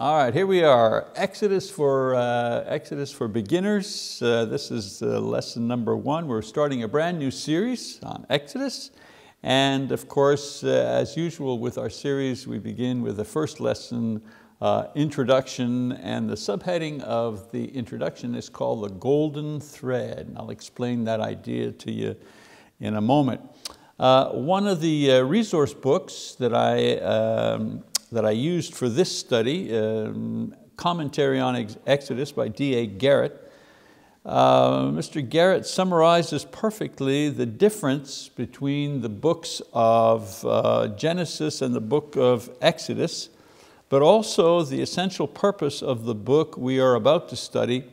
All right, here we are, Exodus for, uh, Exodus for beginners. Uh, this is uh, lesson number one. We're starting a brand new series on Exodus. And of course, uh, as usual with our series, we begin with the first lesson, uh, introduction, and the subheading of the introduction is called the golden thread. And I'll explain that idea to you in a moment. Uh, one of the resource books that I um, that I used for this study, um, Commentary on Exodus by D.A. Garrett. Uh, Mr. Garrett summarizes perfectly the difference between the books of uh, Genesis and the book of Exodus, but also the essential purpose of the book we are about to study,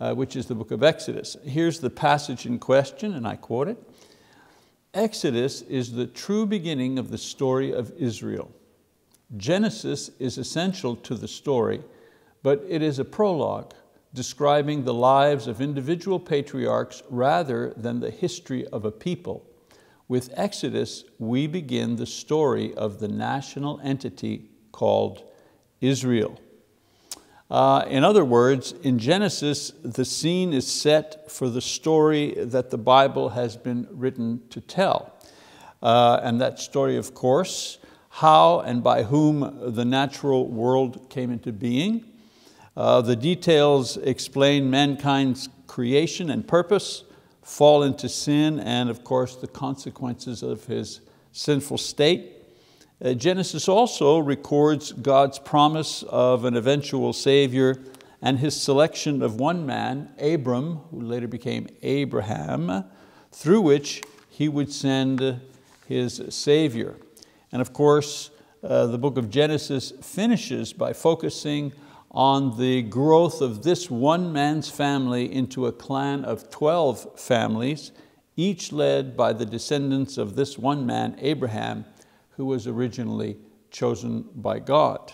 uh, which is the book of Exodus. Here's the passage in question, and I quote it. Exodus is the true beginning of the story of Israel. Genesis is essential to the story, but it is a prologue describing the lives of individual patriarchs rather than the history of a people. With Exodus, we begin the story of the national entity called Israel. Uh, in other words, in Genesis, the scene is set for the story that the Bible has been written to tell. Uh, and that story, of course, how and by whom the natural world came into being. Uh, the details explain mankind's creation and purpose, fall into sin, and of course the consequences of his sinful state. Uh, Genesis also records God's promise of an eventual Savior and His selection of one man, Abram, who later became Abraham, through which He would send His Savior. And of course, uh, the book of Genesis finishes by focusing on the growth of this one man's family into a clan of 12 families, each led by the descendants of this one man, Abraham, who was originally chosen by God.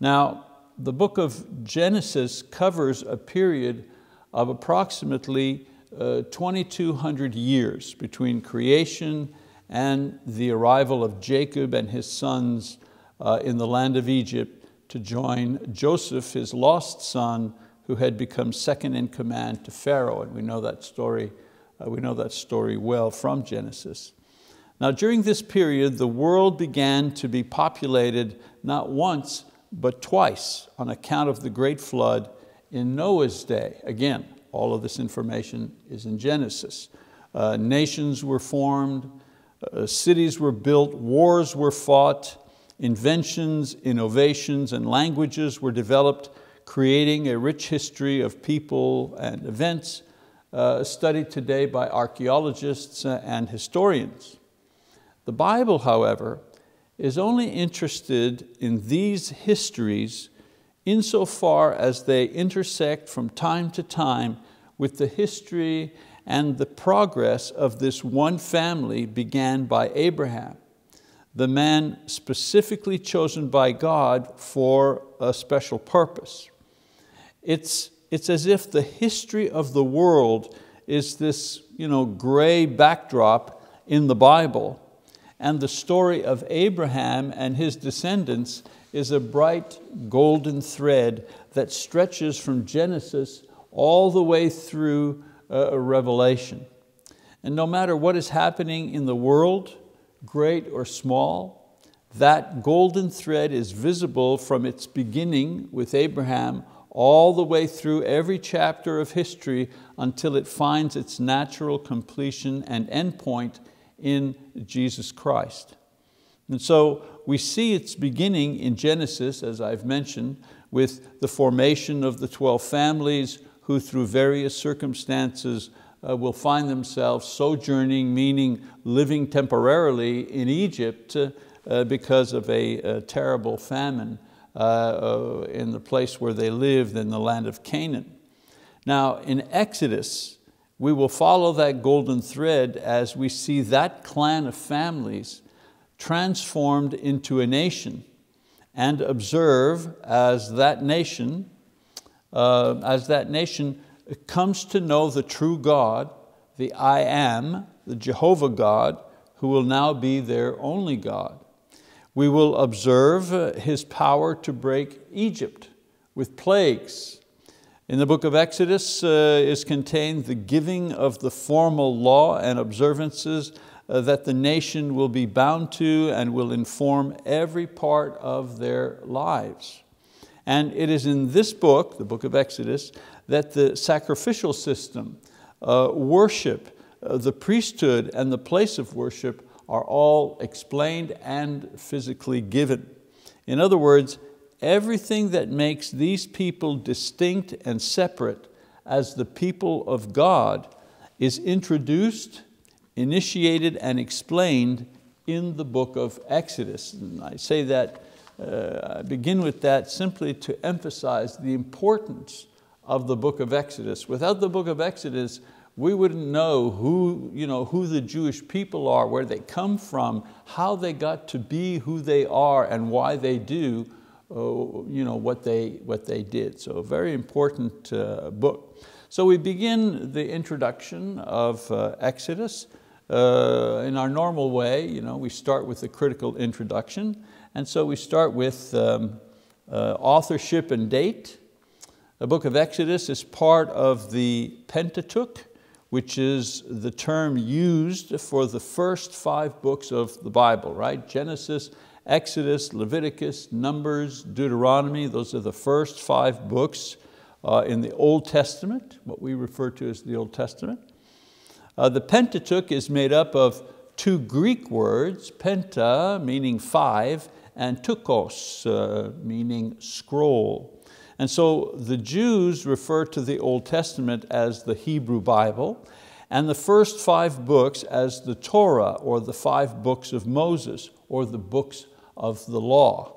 Now, the book of Genesis covers a period of approximately uh, 2,200 years between creation and the arrival of Jacob and his sons uh, in the land of Egypt to join Joseph, his lost son, who had become second in command to Pharaoh. And we know that story, uh, we know that story well from Genesis. Now during this period, the world began to be populated not once, but twice on account of the great flood in Noah's day. Again, all of this information is in Genesis. Uh, nations were formed, uh, cities were built, wars were fought, inventions, innovations, and languages were developed, creating a rich history of people and events uh, studied today by archeologists and historians. The Bible, however, is only interested in these histories insofar as they intersect from time to time with the history and the progress of this one family began by Abraham, the man specifically chosen by God for a special purpose. It's, it's as if the history of the world is this you know, gray backdrop in the Bible, and the story of Abraham and his descendants is a bright golden thread that stretches from Genesis all the way through a revelation. And no matter what is happening in the world, great or small, that golden thread is visible from its beginning with Abraham all the way through every chapter of history until it finds its natural completion and endpoint in Jesus Christ. And so we see its beginning in Genesis, as I've mentioned, with the formation of the 12 families, who through various circumstances uh, will find themselves sojourning, meaning living temporarily in Egypt uh, because of a, a terrible famine uh, uh, in the place where they lived in the land of Canaan. Now in Exodus, we will follow that golden thread as we see that clan of families transformed into a nation and observe as that nation uh, as that nation comes to know the true God, the I am, the Jehovah God, who will now be their only God. We will observe uh, His power to break Egypt with plagues. In the book of Exodus uh, is contained the giving of the formal law and observances uh, that the nation will be bound to and will inform every part of their lives. And it is in this book, the book of Exodus, that the sacrificial system, uh, worship, uh, the priesthood and the place of worship are all explained and physically given. In other words, everything that makes these people distinct and separate as the people of God is introduced, initiated, and explained in the book of Exodus. And I say that uh, I begin with that simply to emphasize the importance of the book of Exodus. Without the book of Exodus, we wouldn't know who, you know, who the Jewish people are, where they come from, how they got to be who they are and why they do uh, you know, what, they, what they did. So a very important uh, book. So we begin the introduction of uh, Exodus uh, in our normal way. You know, we start with a critical introduction. And so we start with um, uh, authorship and date. The book of Exodus is part of the Pentateuch, which is the term used for the first five books of the Bible, right? Genesis, Exodus, Leviticus, Numbers, Deuteronomy, those are the first five books uh, in the Old Testament, what we refer to as the Old Testament. Uh, the Pentateuch is made up of two Greek words, penta, meaning five, and tukos, uh, meaning scroll. And so the Jews refer to the Old Testament as the Hebrew Bible, and the first five books as the Torah, or the five books of Moses, or the books of the law.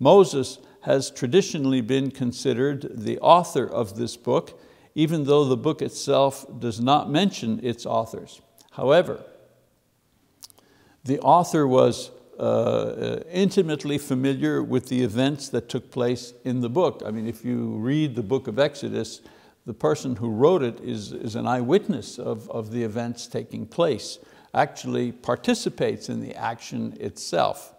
Moses has traditionally been considered the author of this book, even though the book itself does not mention its authors. However, the author was uh, uh, intimately familiar with the events that took place in the book. I mean, if you read the book of Exodus, the person who wrote it is, is an eyewitness of, of the events taking place, actually participates in the action itself.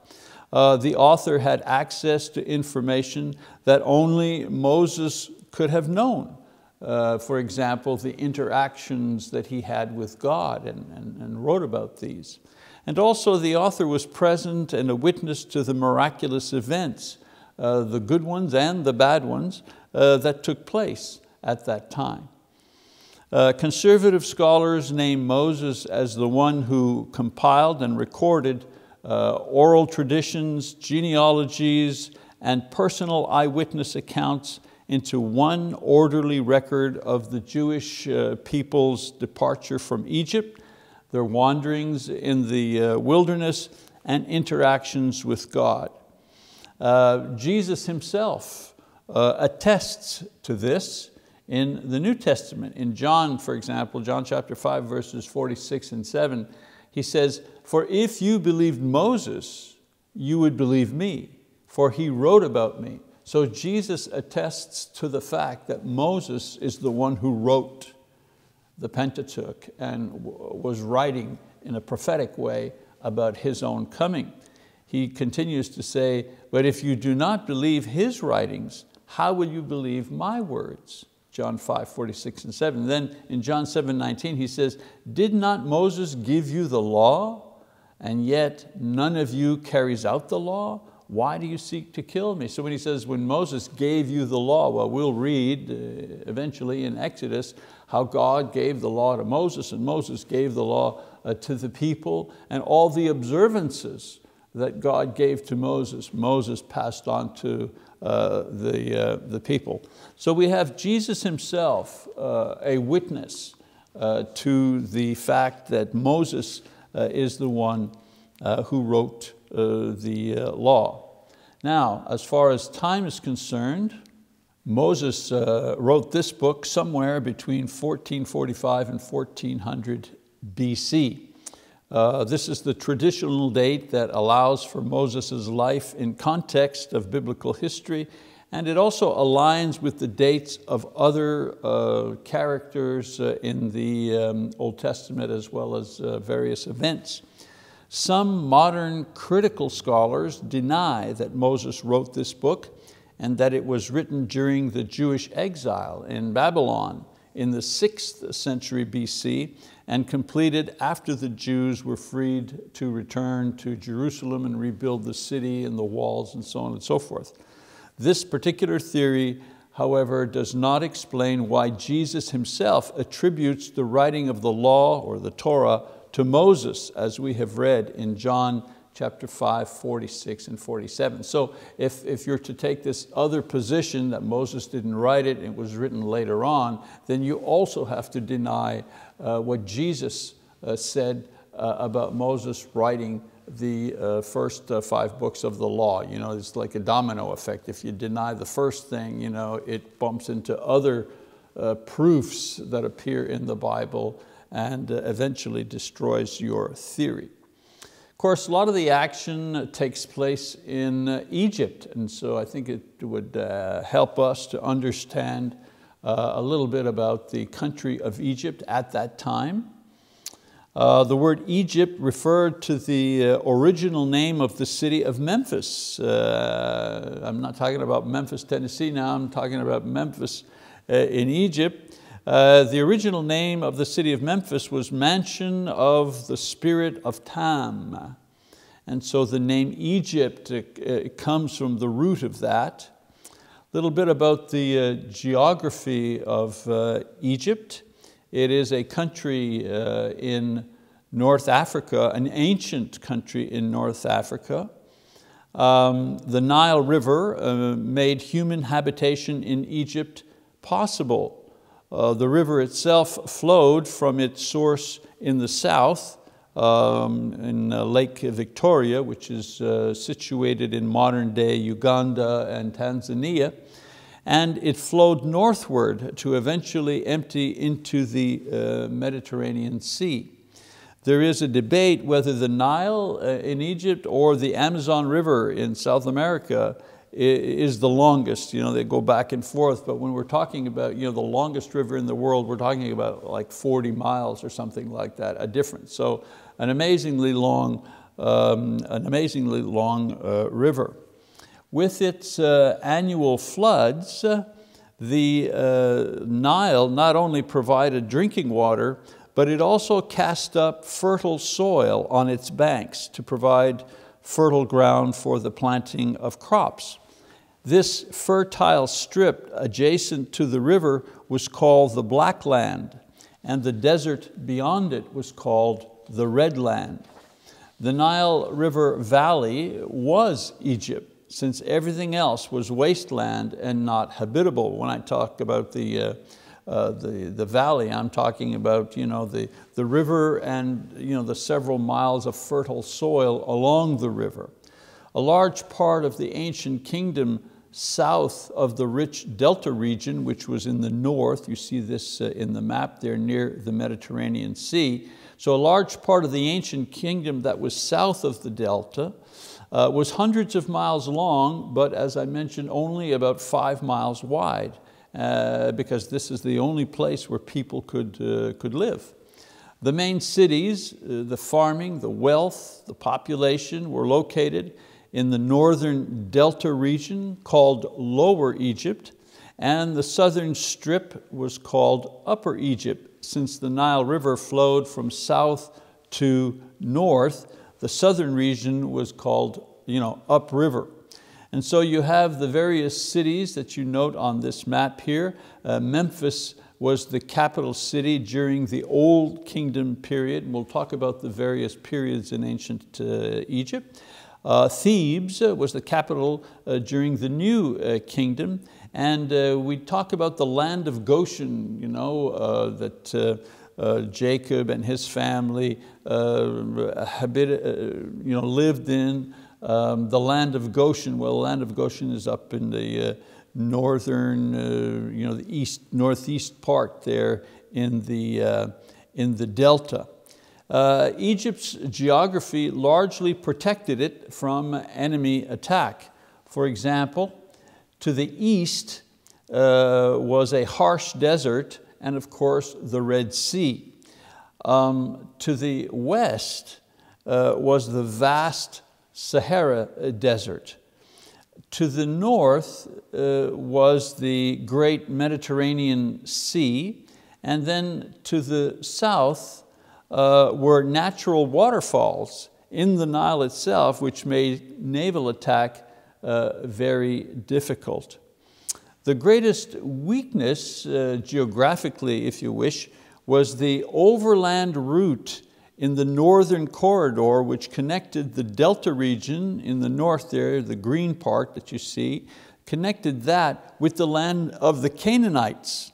Uh, the author had access to information that only Moses could have known. Uh, for example, the interactions that he had with God and, and, and wrote about these. And also the author was present and a witness to the miraculous events, uh, the good ones and the bad ones, uh, that took place at that time. Uh, conservative scholars name Moses as the one who compiled and recorded uh, oral traditions, genealogies, and personal eyewitness accounts into one orderly record of the Jewish uh, people's departure from Egypt their wanderings in the uh, wilderness, and interactions with God. Uh, Jesus himself uh, attests to this in the New Testament. In John, for example, John chapter 5, verses 46 and 7, he says, for if you believed Moses, you would believe me, for he wrote about me. So Jesus attests to the fact that Moses is the one who wrote the Pentateuch and was writing in a prophetic way about his own coming. He continues to say, but if you do not believe his writings, how will you believe my words? John 5, 46 and 7. Then in John 7, 19, he says, did not Moses give you the law? And yet none of you carries out the law? Why do you seek to kill me? So when he says, when Moses gave you the law, well, we'll read uh, eventually in Exodus how God gave the law to Moses and Moses gave the law uh, to the people and all the observances that God gave to Moses, Moses passed on to uh, the, uh, the people. So we have Jesus himself, uh, a witness uh, to the fact that Moses is the one who wrote the law. Now, as far as time is concerned, Moses uh, wrote this book somewhere between 1445 and 1400 BC. Uh, this is the traditional date that allows for Moses' life in context of biblical history, and it also aligns with the dates of other uh, characters uh, in the um, Old Testament as well as uh, various events. Some modern critical scholars deny that Moses wrote this book and that it was written during the Jewish exile in Babylon in the sixth century BC and completed after the Jews were freed to return to Jerusalem and rebuild the city and the walls and so on and so forth. This particular theory, however, does not explain why Jesus himself attributes the writing of the law or the Torah to Moses, as we have read in John chapter 5, 46 and 47. So if, if you're to take this other position that Moses didn't write it, it was written later on, then you also have to deny uh, what Jesus uh, said uh, about Moses writing the uh, first uh, five books of the law. You know, it's like a domino effect. If you deny the first thing, you know, it bumps into other uh, proofs that appear in the Bible and eventually destroys your theory. Of course, a lot of the action takes place in uh, Egypt, and so I think it would uh, help us to understand a little bit about the country of Egypt at that time. Uh, the word Egypt referred to the uh, original name of the city of Memphis. Uh, I'm not talking about Memphis, Tennessee now, I'm talking about Memphis in Egypt. Uh, the original name of the city of Memphis was Mansion of the Spirit of Ptah. And so the name Egypt uh, comes from the root of that. A little bit about the uh, geography of uh, Egypt. It is a country uh, in North Africa, an ancient country in North Africa. Um, the Nile River made human habitation in Egypt possible. Uh, the river itself flowed from its source in the south, um, in uh, Lake Victoria, which is uh, situated in modern day Uganda and Tanzania, and it flowed northward to eventually empty into the uh, Mediterranean Sea. There is a debate whether the Nile uh, in Egypt or the Amazon River in South America is the longest. You know, they go back and forth, but when we're talking about you know, the longest river in the world, we're talking about like 40 miles or something like that, a difference. So an amazingly long, um, an amazingly long uh, river. With its uh, annual floods, uh, the uh, Nile not only provided drinking water, but it also cast up fertile soil on its banks to provide fertile ground for the planting of crops. This fertile strip adjacent to the river was called the Black Land, and the desert beyond it was called the Red Land. The Nile River Valley was Egypt, since everything else was wasteland and not habitable. When I talk about the, uh, uh, the, the valley, I'm talking about you know, the, the river and you know, the several miles of fertile soil along the river. A large part of the ancient kingdom south of the rich delta region, which was in the north. You see this uh, in the map there near the Mediterranean Sea. So a large part of the ancient kingdom that was south of the delta uh, was hundreds of miles long, but as I mentioned, only about five miles wide, uh, because this is the only place where people could, uh, could live. The main cities, uh, the farming, the wealth, the population were located in the northern delta region called Lower Egypt, and the southern strip was called Upper Egypt. Since the Nile River flowed from south to north, the southern region was called you know, upriver. And so you have the various cities that you note on this map here. Uh, Memphis was the capital city during the Old Kingdom period. and We'll talk about the various periods in ancient uh, Egypt. Uh, Thebes uh, was the capital uh, during the New uh, Kingdom, and uh, we talk about the land of Goshen, you know, uh, that Jacob and his family habit, you know, lived in. Um, the land of Goshen, well, the land of Goshen is up in the northern, you know, the east, northeast part there in the, in the delta. Uh, Egypt's geography largely protected it from enemy attack. For example, to the east uh, was a harsh desert and of course the Red Sea. Um, to the west uh, was the vast Sahara Desert. To the north uh, was the great Mediterranean Sea, and then to the south uh, were natural waterfalls in the Nile itself, which made naval attack uh, very difficult. The greatest weakness, uh, geographically if you wish, was the overland route in the northern corridor which connected the delta region in the north there, the green part that you see, connected that with the land of the Canaanites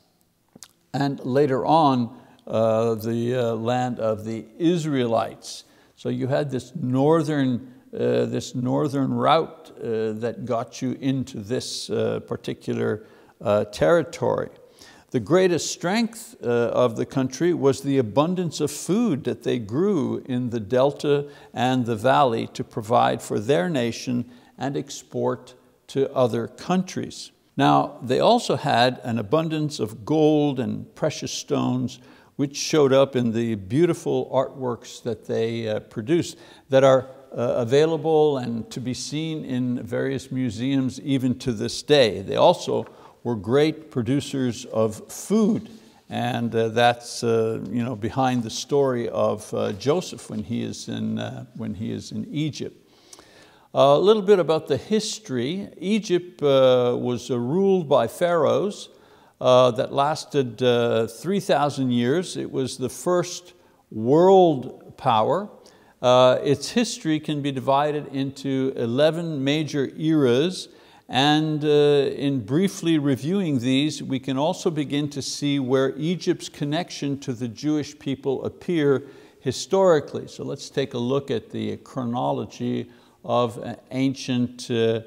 and later on uh, the uh, land of the Israelites. So you had this northern, uh, this northern route uh, that got you into this uh, particular uh, territory. The greatest strength of the country was the abundance of food that they grew in the delta and the valley to provide for their nation and export to other countries. Now, they also had an abundance of gold and precious stones which showed up in the beautiful artworks that they uh, produced that are uh, available and to be seen in various museums even to this day. They also were great producers of food and uh, that's uh, you know, behind the story of uh, Joseph when he, is in, uh, when he is in Egypt. a little bit about the history. Egypt uh, was uh, ruled by pharaohs that lasted 3,000 years. It was the first world power. its history can be divided into 11 major eras and uh, in briefly reviewing these, we can also begin to see where Egypt's connection to the Jewish people appear historically. So let's take a look at the chronology of uh, ancient uh,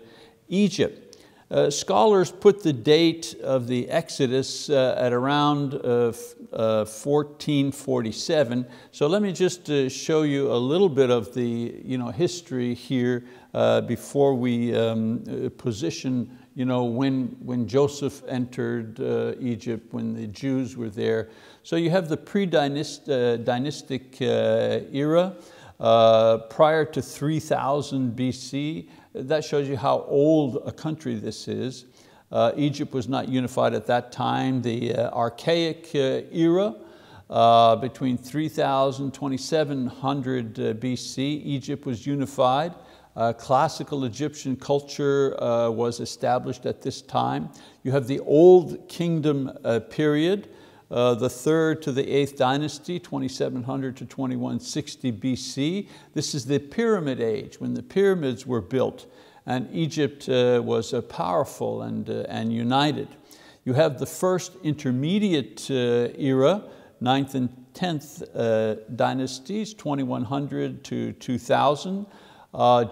Egypt. Uh, scholars put the date of the Exodus uh, at around uh, 1447. Uh, so let me just uh, show you a little bit of the you know, history here uh, before we um, position you know, when, when Joseph entered Egypt, when the Jews were there. So you have the pre-dynastic era, prior to 3000 BC, that shows you how old a country this is. Uh, Egypt was not unified at that time. The uh, archaic uh, era, uh, between 3000 2700 uh, BC, Egypt was unified. Uh, classical Egyptian culture was established at this time. You have the Old Kingdom period, uh, the third to the eighth dynasty, 2700 to 2160 BC. This is the pyramid age, when the pyramids were built and Egypt uh, was uh, powerful and, uh, and united. You have the first intermediate uh, era, 9th and 10th uh, dynasties, 2100 to 2000.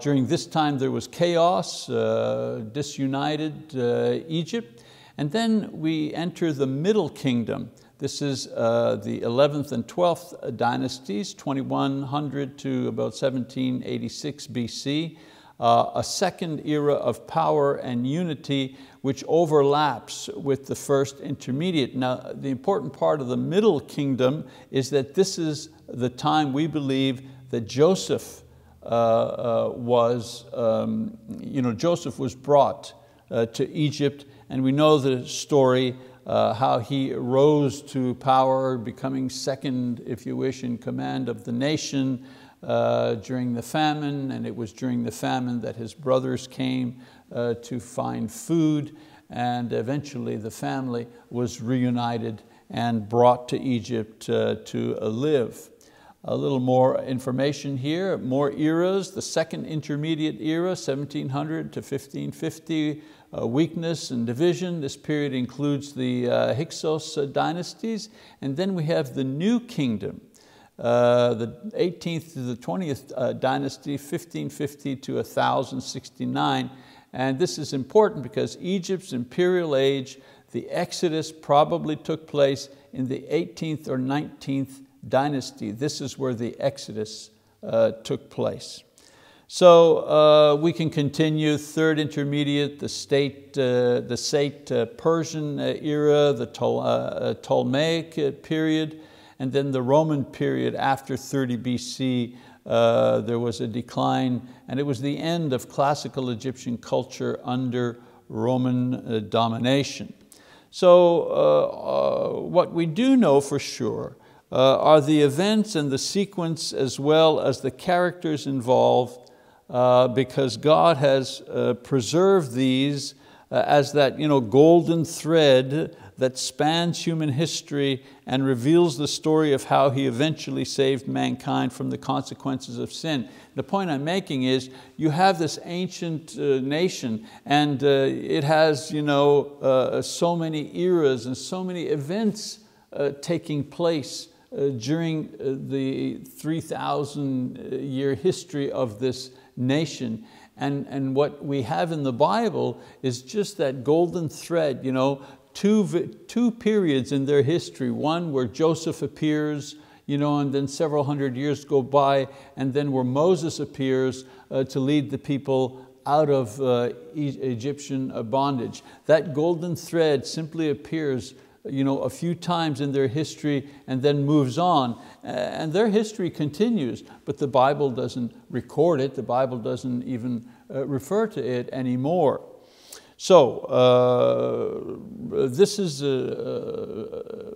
during this time there was chaos, disunited Egypt. And then we enter the Middle Kingdom. This is uh, the 11th and 12th dynasties, 2100 to about 1786 BC, uh, a second era of power and unity which overlaps with the first intermediate. Now, the important part of the middle kingdom is that this is the time we believe that Joseph uh, uh, was, um, you know, Joseph was brought uh, to Egypt and we know the story uh, how he rose to power, becoming second, if you wish, in command of the nation uh, during the famine, and it was during the famine that his brothers came uh, to find food, and eventually the family was reunited and brought to Egypt uh, to live. A little more information here, more eras, the second intermediate era, 1700 to 1550, uh, weakness and division. This period includes the uh, Hyksos uh, dynasties. And then we have the New Kingdom, uh, the 18th to the 20th uh, dynasty, 1550 to 1069. And this is important because Egypt's imperial age, the Exodus probably took place in the 18th or 19th dynasty. This is where the Exodus uh, took place. So uh, we can continue, third intermediate, the state, uh, the state uh, Persian uh, era, the Ptol uh, Ptolemaic period, and then the Roman period after 30 BC uh, there was a decline, and it was the end of classical Egyptian culture under Roman domination. So what we do know for sure uh, are the events and the sequence as well as the characters involved uh, because God has uh, preserved these uh, as that you know, golden thread that spans human history and reveals the story of how He eventually saved mankind from the consequences of sin. The point I'm making is you have this ancient uh, nation and uh, it has you know, uh, so many eras and so many events uh, taking place during uh, the 3,000 year history of this nation. And, and what we have in the Bible is just that golden thread, you know, two, two periods in their history, one where Joseph appears, you know, and then several hundred years go by, and then where Moses appears uh, to lead the people out of uh, Egyptian uh, bondage. That golden thread simply appears you know, a few times in their history and then moves on. And their history continues, but the Bible doesn't record it. The Bible doesn't even uh, refer to it anymore. So uh, this is a,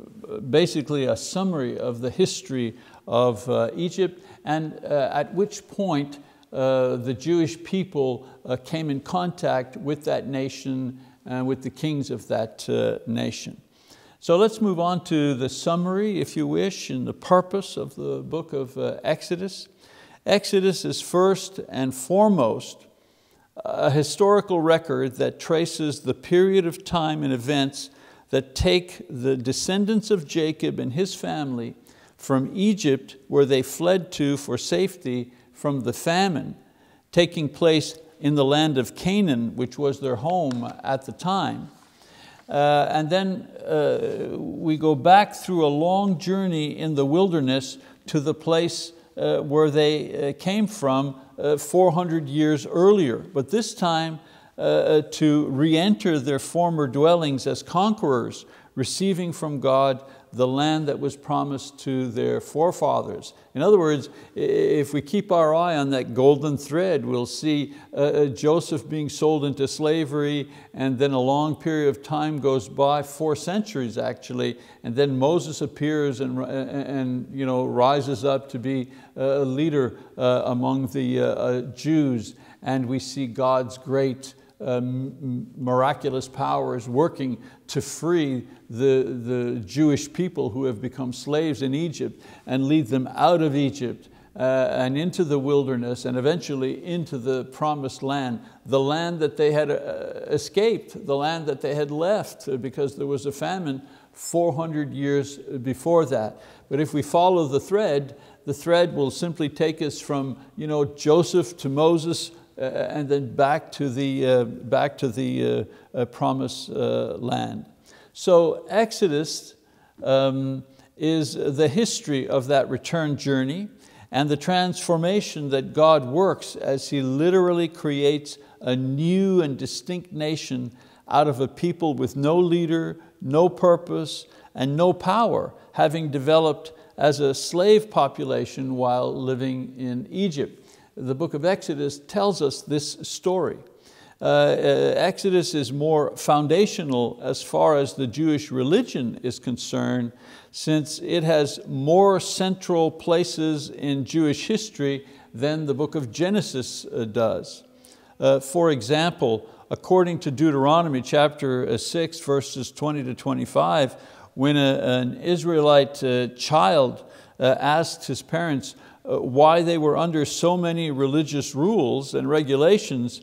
basically a summary of the history of uh, Egypt and uh, at which point uh, the Jewish people uh, came in contact with that nation and with the kings of that nation. So let's move on to the summary, if you wish, and the purpose of the book of uh, Exodus. Exodus is first and foremost a historical record that traces the period of time and events that take the descendants of Jacob and his family from Egypt, where they fled to for safety from the famine, taking place in the land of Canaan, which was their home at the time. Uh, and then uh, we go back through a long journey in the wilderness to the place uh, where they uh, came from uh, 400 years earlier, but this time uh, to re-enter their former dwellings as conquerors, receiving from God the land that was promised to their forefathers. In other words, if we keep our eye on that golden thread, we'll see uh, uh, Joseph being sold into slavery and then a long period of time goes by, four centuries actually, and then Moses appears and, and you know, rises up to be a leader uh, among the uh, Jews and we see God's great miraculous powers working to free the, the Jewish people who have become slaves in Egypt and lead them out of Egypt uh, and into the wilderness and eventually into the promised land, the land that they had uh, escaped, the land that they had left because there was a famine 400 years before that. But if we follow the thread, the thread will simply take us from you know, Joseph to Moses, uh, and then back to the, uh, back to the uh, promised land. So Exodus um, is the history of that return journey and the transformation that God works as He literally creates a new and distinct nation out of a people with no leader, no purpose, and no power, having developed as a slave population while living in Egypt the book of Exodus tells us this story. Uh, uh, Exodus is more foundational as far as the Jewish religion is concerned, since it has more central places in Jewish history than the book of Genesis uh, does. Uh, for example, according to Deuteronomy chapter uh, 6, verses 20 to 25, when a, an Israelite uh, child asked his parents, why they were under so many religious rules and regulations,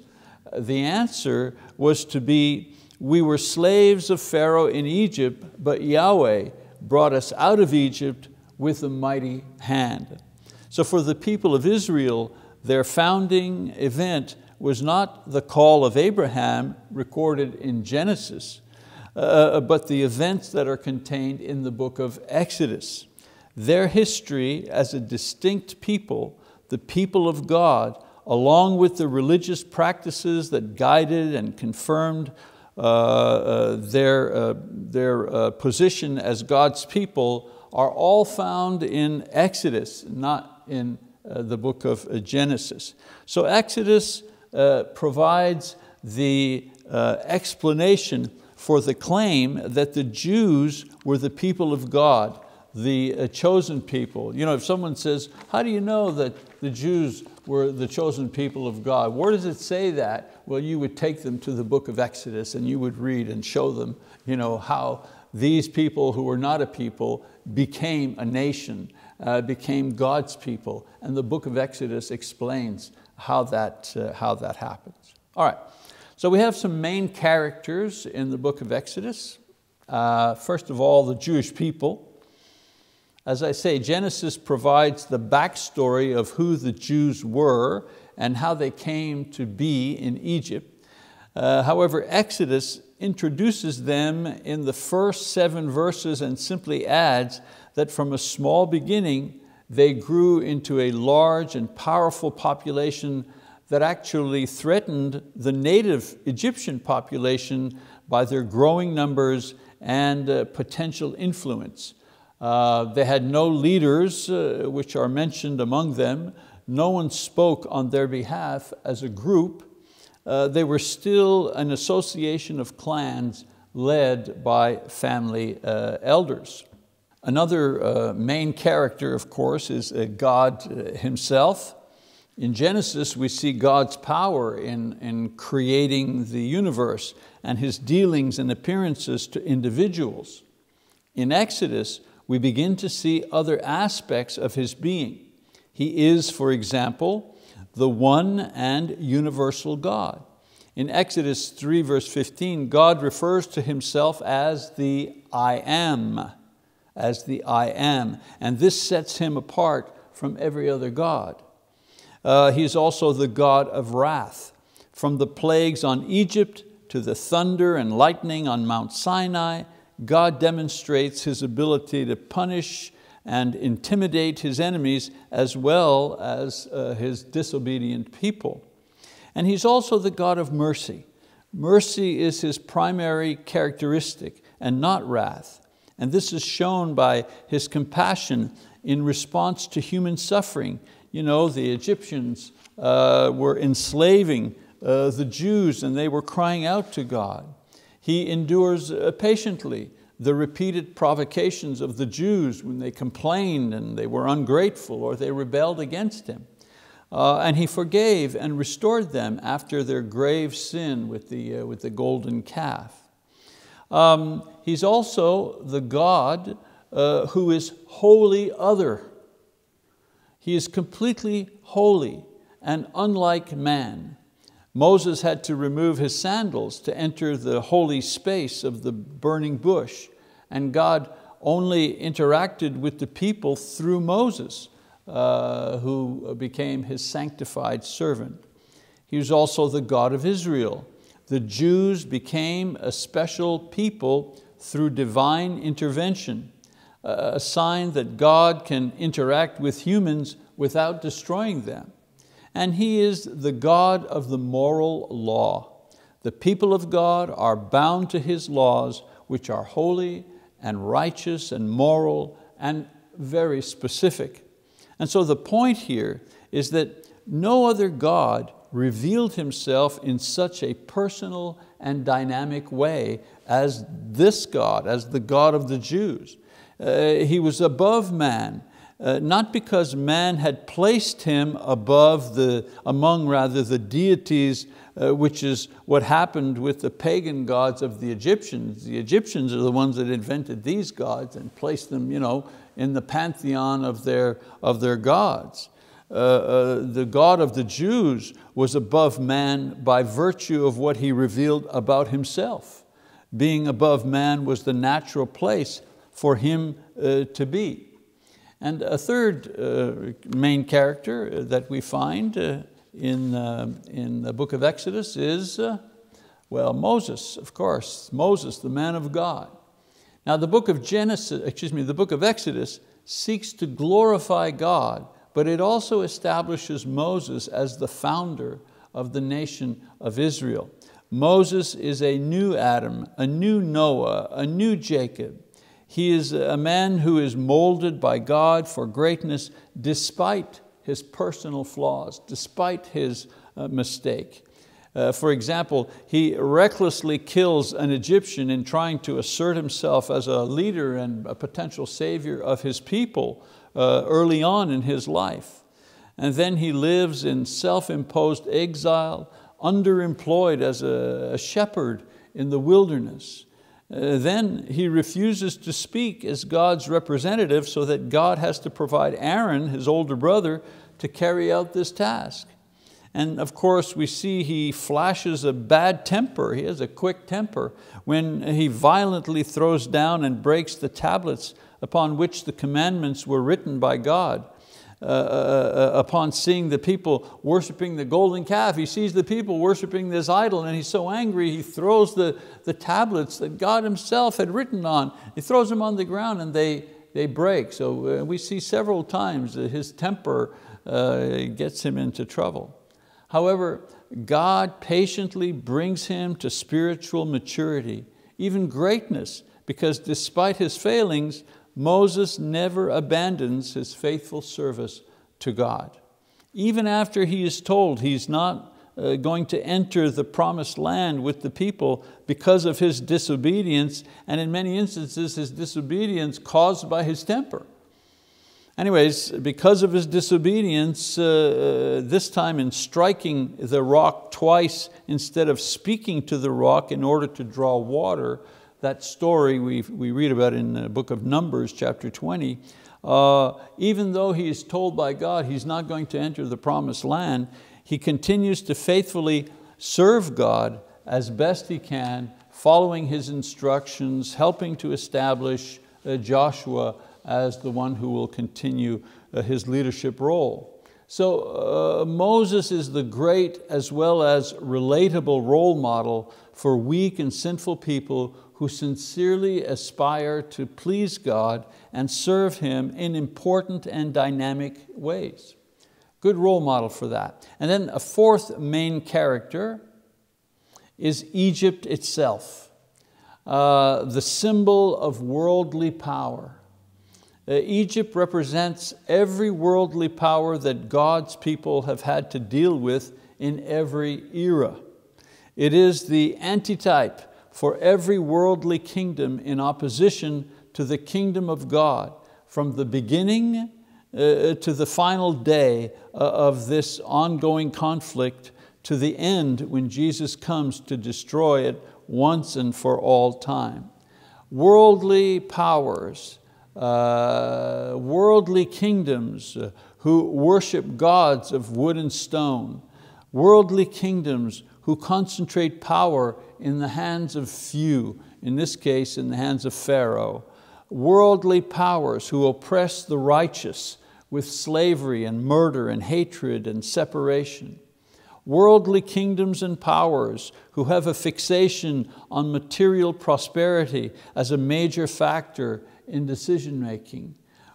the answer was to be, we were slaves of Pharaoh in Egypt, but Yahweh brought us out of Egypt with a mighty hand. So for the people of Israel, their founding event was not the call of Abraham recorded in Genesis, uh, but the events that are contained in the book of Exodus. Their history as a distinct people, the people of God, along with the religious practices that guided and confirmed uh, uh, their, uh, their uh, position as God's people are all found in Exodus, not in uh, the book of uh, Genesis. So Exodus provides the explanation for the claim that the Jews were the people of God, the uh, chosen people. You know, if someone says, how do you know that the Jews were the chosen people of God? Where does it say that? Well, you would take them to the book of Exodus and you would read and show them you know, how these people who were not a people became a nation, uh, became God's people. And the book of Exodus explains how that, uh, how that happens. All right, so we have some main characters in the book of Exodus. Uh, first of all, the Jewish people. As I say, Genesis provides the backstory of who the Jews were and how they came to be in Egypt. Uh, however, Exodus introduces them in the first seven verses and simply adds that from a small beginning, they grew into a large and powerful population that actually threatened the native Egyptian population by their growing numbers and uh, potential influence. Uh, they had no leaders, uh, which are mentioned among them. No one spoke on their behalf as a group. Uh, they were still an association of clans led by family uh, elders. Another uh, main character, of course, is God himself. In Genesis, we see God's power in, in creating the universe and His dealings and appearances to individuals. In Exodus, we begin to see other aspects of His being. He is, for example, the one and universal God. In Exodus 3 verse 15, God refers to Himself as the I am as the I am. And this sets him apart from every other God. Uh, he's also the God of wrath. From the plagues on Egypt to the thunder and lightning on Mount Sinai, God demonstrates His ability to punish and intimidate His enemies as well as uh, His disobedient people. And He's also the God of mercy. Mercy is His primary characteristic and not wrath. And this is shown by his compassion in response to human suffering. You know, the Egyptians uh, were enslaving uh, the Jews and they were crying out to God. He endures uh, patiently the repeated provocations of the Jews when they complained and they were ungrateful or they rebelled against Him. Uh, and He forgave and restored them after their grave sin with the, uh, with the golden calf. Um, he's also the God uh, who is wholly other. He is completely holy and unlike man. Moses had to remove his sandals to enter the holy space of the burning bush, and God only interacted with the people through Moses, uh, who became his sanctified servant. He was also the God of Israel, the Jews became a special people through divine intervention, a sign that God can interact with humans without destroying them. And He is the God of the moral law. The people of God are bound to His laws, which are holy and righteous and moral and very specific. And so the point here is that no other God revealed himself in such a personal and dynamic way as this God, as the God of the Jews. Uh, he was above man, uh, not because man had placed him above the, among rather the deities, uh, which is what happened with the pagan gods of the Egyptians. The Egyptians are the ones that invented these gods and placed them you know, in the pantheon of their, of their gods. Uh, uh, the God of the Jews was above man by virtue of what he revealed about himself. Being above man was the natural place for him uh, to be. And a third uh, main character that we find uh, in, uh, in the book of Exodus is, well, Moses, of course, Moses, the man of God. Now the book of Genesis, excuse me, the book of Exodus seeks to glorify God but it also establishes Moses as the founder of the nation of Israel. Moses is a new Adam, a new Noah, a new Jacob. He is a man who is molded by God for greatness despite his personal flaws, despite his uh, mistake. Uh, for example, he recklessly kills an Egyptian in trying to assert himself as a leader and a potential savior of his people uh, early on in his life. And then he lives in self-imposed exile, underemployed as a, a shepherd in the wilderness. Uh, then he refuses to speak as God's representative so that God has to provide Aaron, his older brother, to carry out this task. And of course we see he flashes a bad temper, he has a quick temper, when he violently throws down and breaks the tablets upon which the commandments were written by God. Uh, uh, uh, upon seeing the people worshiping the golden calf. He sees the people worshiping this idol and he's so angry he throws the, the tablets that God himself had written on. He throws them on the ground and they, they break. So uh, we see several times that his temper uh, gets him into trouble. However, God patiently brings him to spiritual maturity, even greatness, because despite his failings, Moses never abandons his faithful service to God. Even after he is told he's not uh, going to enter the promised land with the people because of his disobedience, and in many instances his disobedience caused by his temper. Anyways, because of his disobedience, uh, uh, this time in striking the rock twice instead of speaking to the rock in order to draw water, that story we, we read about in the book of Numbers, chapter 20, uh, even though he is told by God he's not going to enter the promised land, he continues to faithfully serve God as best he can, following his instructions, helping to establish uh, Joshua as the one who will continue uh, his leadership role. So uh, Moses is the great as well as relatable role model for weak and sinful people who sincerely aspire to please God and serve Him in important and dynamic ways. Good role model for that. And then a fourth main character is Egypt itself, uh, the symbol of worldly power. Uh, Egypt represents every worldly power that God's people have had to deal with in every era. It is the antitype for every worldly kingdom in opposition to the kingdom of God from the beginning uh, to the final day uh, of this ongoing conflict to the end when Jesus comes to destroy it once and for all time. Worldly powers, uh, worldly kingdoms uh, who worship gods of wood and stone, worldly kingdoms who concentrate power in the hands of few, in this case in the hands of Pharaoh, worldly powers who oppress the righteous with slavery and murder and hatred and separation, worldly kingdoms and powers who have a fixation on material prosperity as a major factor in decision making,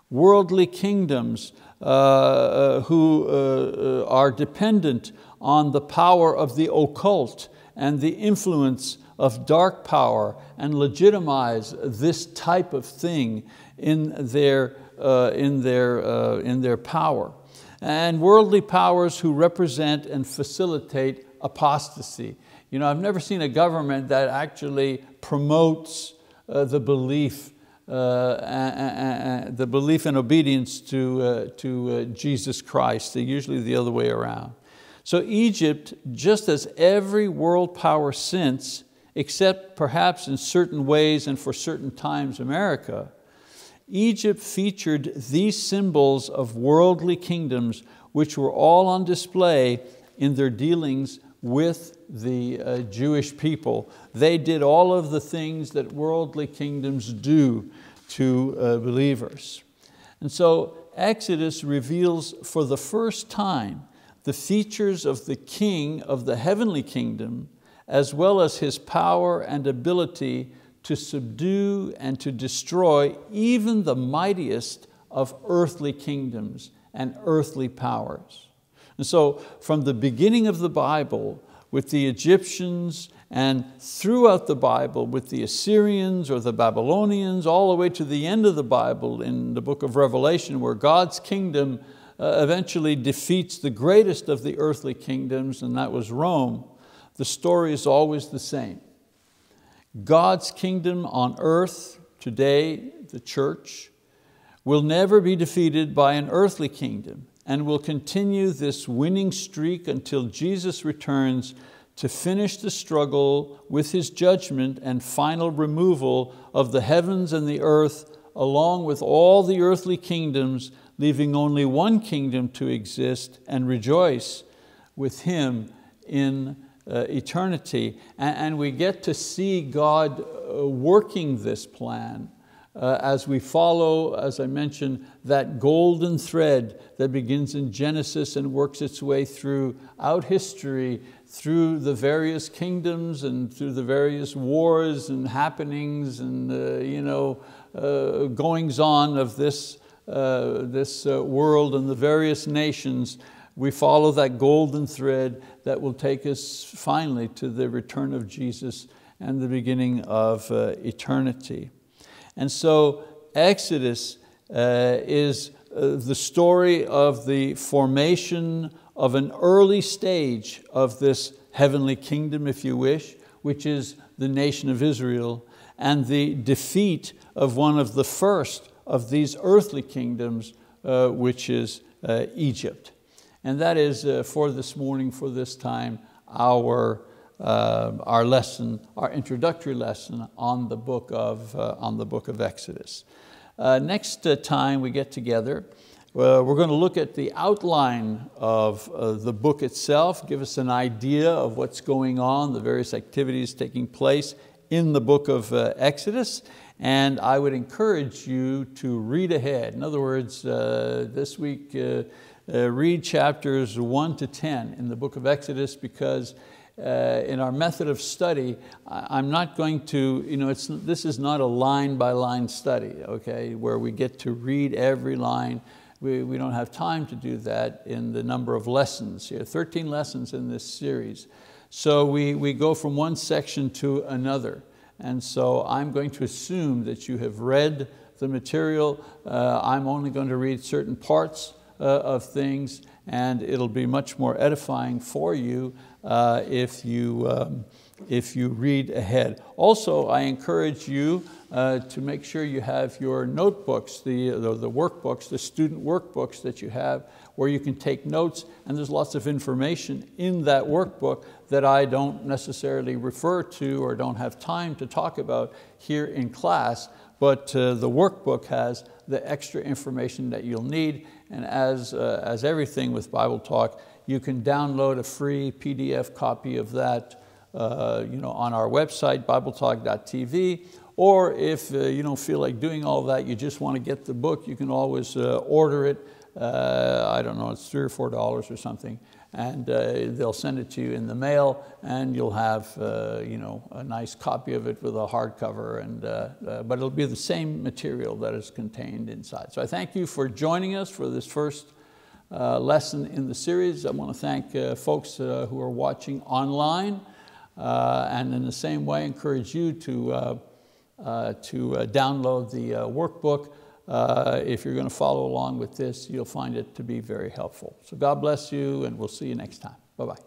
worldly kingdoms uh, uh, who uh, uh are dependent on the power of the occult and the influence of dark power and legitimize this type of thing in their, uh, in their, uh, in their power. And worldly powers who represent and facilitate apostasy. You know, I've never seen a government that actually promotes uh, the belief uh, the belief and obedience to, uh, to uh, Jesus Christ. They're usually the other way around. So Egypt, just as every world power since, except perhaps in certain ways and for certain times America, Egypt featured these symbols of worldly kingdoms which were all on display in their dealings with the uh, Jewish people. They did all of the things that worldly kingdoms do to uh, believers. And so Exodus reveals for the first time the features of the king of the heavenly kingdom, as well as his power and ability to subdue and to destroy even the mightiest of earthly kingdoms and earthly powers. And so from the beginning of the Bible, with the Egyptians and throughout the Bible with the Assyrians or the Babylonians, all the way to the end of the Bible in the book of Revelation where God's kingdom Uh, eventually defeats the greatest of the earthly kingdoms, and that was Rome, the story is always the same. God's kingdom on earth today, the church, will never be defeated by an earthly kingdom and will continue this winning streak until Jesus returns to finish the struggle with His judgment and final removal of the heavens and the earth along with all the earthly kingdoms, leaving only one kingdom to exist and rejoice with Him in uh, eternity. And, and, we get to see God uh, working this plan uh, as we follow, as I mentioned, that golden thread that begins in Genesis and works its way throughout history, through the various kingdoms and through the various wars and happenings and uh, you know, uh, goings on of this, uh, this uh, world and the various nations, we follow that golden thread that will take us finally to the return of Jesus and the beginning of uh, eternity. And so Exodus uh, is uh, the story of the formation of an early stage of this heavenly kingdom, if you wish, which is the nation of Israel, and the defeat of one of the first of these earthly kingdoms, uh, which is uh, Egypt. And that is uh, for this morning, for this time, our, uh, our lesson, our introductory lesson on the book of, uh, on the book of Exodus. Uh, next time we get together, we're going to look at the outline of the book itself, give us an idea of what's going on, the various activities taking place in the book of Exodus, and I would encourage you to read ahead. In other words, uh, this week, uh, uh, read chapters one to 10 in the book of Exodus because uh, in our method of study, I'm not going to, you know, it's, this is not a line by line study, okay, where we get to read every line. We, we don't have time to do that in the number of lessons here, 13 lessons in this series. So we, we go from one section to another. And so I'm going to assume that you have read the material. Uh, I'm only going to read certain parts uh, of things and it'll be much more edifying for you uh, if, you, um, if you read ahead. Also, I encourage you uh, to make sure you have your notebooks, the, the, the workbooks, the student workbooks that you have where you can take notes and there's lots of information in that workbook that I don't necessarily refer to or don't have time to talk about here in class, but uh, the workbook has the extra information that you'll need and as, uh, as everything with Bible Talk, you can download a free PDF copy of that uh, you know, on our website, bibletalk.tv, or if uh, you don't feel like doing all that, you just want to get the book, you can always uh, order it uh, I don't know, it's three or four dollars or something, and uh, they'll send it to you in the mail, and you'll have you know, a nice copy of it with a hardcover, and, but it'll be the same material that is contained inside. So I thank you for joining us for this first lesson in the series. I want to thank folks who are watching online, Uh, and in the same way encourage you to, uh, uh, to download the workbook. Uh, if you're going to follow along with this, you'll find it to be very helpful. So God bless you and we'll see you next time. Bye-bye.